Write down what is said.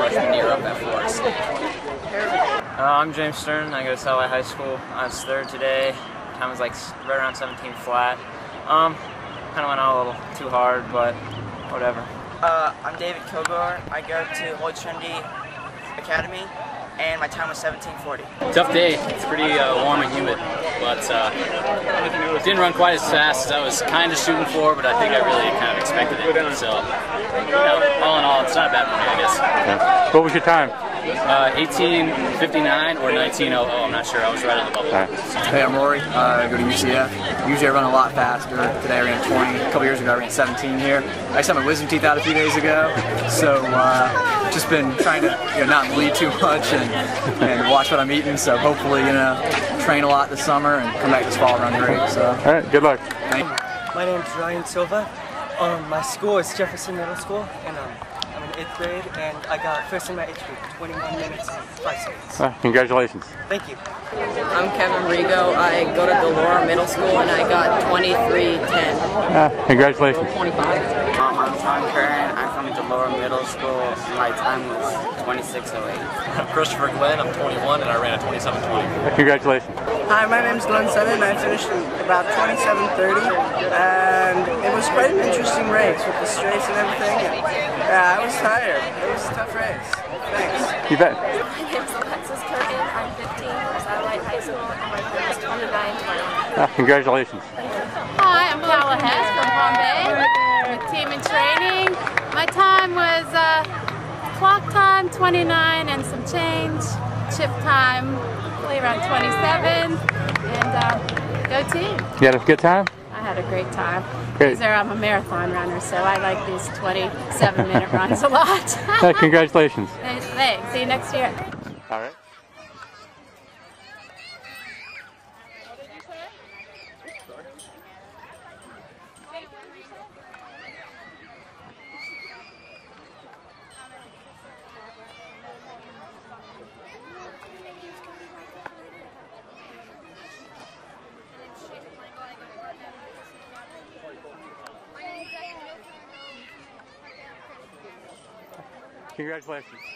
freshman year up at Florida State. Uh, I'm James Stern. I go to Satellite High School. I was third today. Time was like right around 17 flat. Um, kind of went out a little too hard, but whatever. Uh, I'm David Kilgore. I go to Holy Trinity Academy, and my time was 1740. Tough day. It's pretty uh, warm and humid, but uh, didn't run quite as fast as I was kind of shooting for, but I think I really kind of expected it. So, you know, all in all, it's not a bad one, I guess. What was your time? Uh, 1859 or 1900, I'm not sure. I was right on the bubble. Hey, I'm Rory. Uh, I go to UCF. Usually I run a lot faster. Today I ran 20. A couple years ago I ran 17 here. I just had my wisdom teeth out a few days ago, so uh, just been trying to you know, not bleed too much and, and watch what I'm eating. So hopefully, you know, train a lot this summer and come back this fall and run great. So All right, good luck. thank you. My name's Ryan Silva. Um, my school is Jefferson Middle School, and um, I'm in eighth grade, and I got first in my age group, 21 minutes and 5 seconds. Uh, congratulations. Thank you. I'm Kevin Rigo. I go to DeLaura Middle School and I got 2310. Uh, congratulations. 25. Um, I'm Tom Curran. I'm from DeLaura Middle School. My time was 2608. I'm Christopher Glenn. I'm 21, and I ran a 2720. Uh, congratulations. Hi, my name is Glenn Sutton. I finished in about 2730, and it was quite an interesting race with the straights and everything. And, yeah, I was tired. It was a tough race. Thanks. You bet. My name is Alexis Curtin. I'm 15 from Satellite High School, and my time is 2920. Uh, congratulations. Hi, I'm Calla Hess from Palm Bay with Team in Training. My time was uh, clock time 29 and some change, chip time probably around 27, and uh, go team. You had a good time? I had a great time. Great. These are, I'm a marathon runner, so I like these 27 minute runs a lot. Congratulations. Thanks. See you next year. All right. Congratulations.